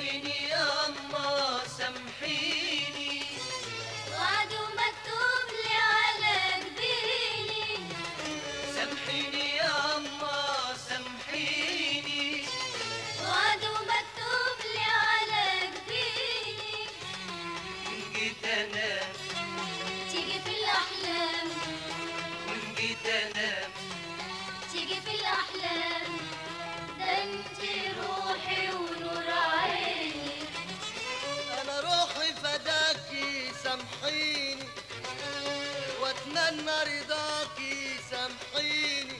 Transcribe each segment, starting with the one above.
سامحيني يا أما سامحيني وعد مكتوب لي على جبيني سامحيني يا أما سامحيني وعد مكتوب لي على جبيني وإن جيت أنام واتمنى رضاكي سامحيني.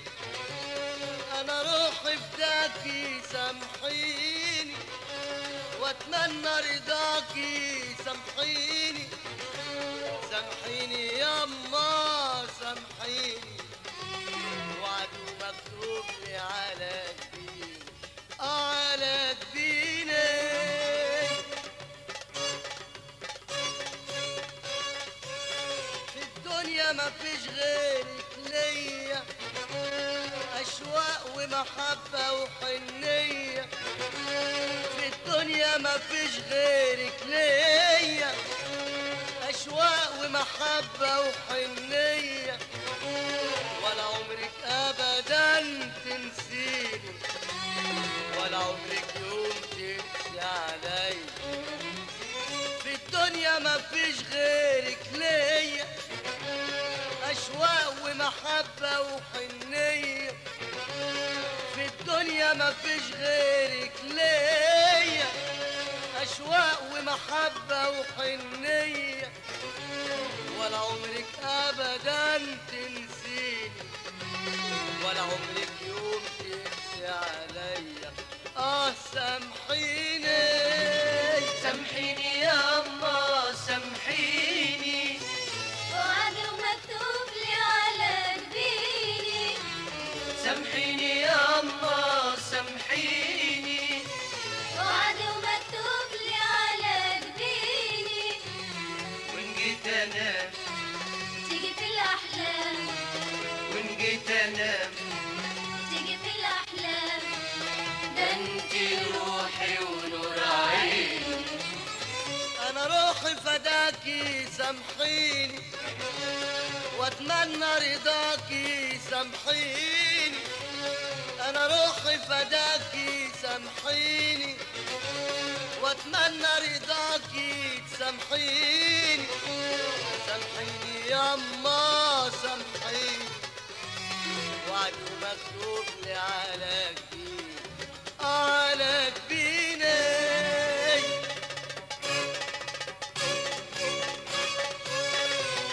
أنا روحي فداكي سامحيني. وأتمنى رضاكي سامحيني. سامحيني يا اما سامحيني. وعدو مكتوب لي على ما فيش غيرك ليا أشواق ومحبة وحنية. في الدنيا ما فيش غيرك ليا أشواق ومحبة وحنية. ولا عمرك أبدا تنسيني ولا عمرك يوم تنسي عليا. في الدنيا ما فيش غيرك ومحبة وحنية. في الدنيا ما فيش غيرك ليا. أشواق ومحبة وحنية. ولا عمرك أبدا تنسيني. ولا عمرك يوم تنسي عليا. آه سامحيني. وإن جيت أنام تيجي في الأحلام. وإن جيت أنام تيجي في الأحلام. ده انتي روحي ونور عيني أنا روحي فداكي سامحيني. وأتمنى رضاكي سامحيني. أنا روحي فداكي سامحيني. وأتمنى رضاكي سامحيني. يا اما سامحيني. وعد مكتوب لي على جبيني على جبيني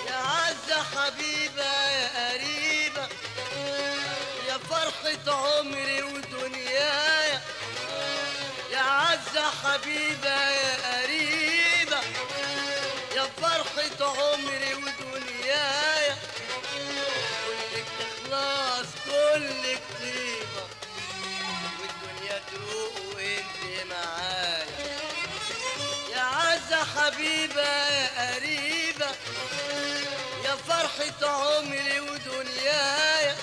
يا عزة حبيبة يا قريبة يا فرحة عمري ودنيايا. يا عزة حبيبة فرحة عمري ودنيايا كلك تخلص كلك طيبة. والدنيا تروق وأنت معايا. يا عزة حبيبة يا قريبة. يا فرحة عمري ودنيايا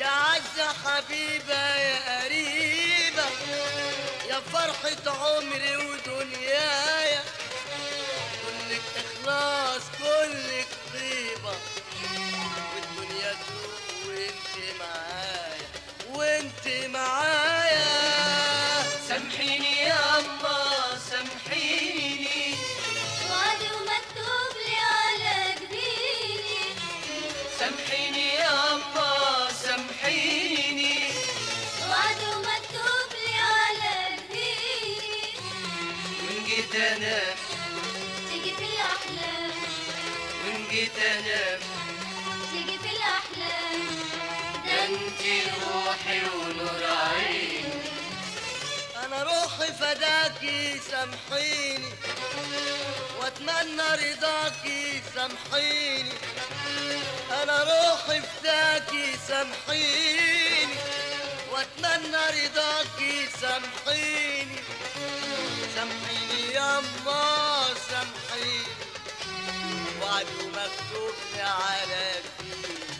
يا عزة حبيبة يا قريبة. يا فرحة عمري معايا. سامحيني يا أما سامحيني. وعد مكتوب لي على جبيني. سامحيني يا أما سامحيني. وعد مكتوب لي على جبيني. وإن جيت أنام تيجي في الأحلام وإن جيت أنام تيجي في الأحلام ده أنتي روحي أنا روحي فداكي سامحيني. وأتمنى رضاكي سامحيني. أنا روحي فداكي سامحيني. وأتمنى رضاكي سامحيني. سامحيني يما سامحيني. وعد مكتوب لي على جبيني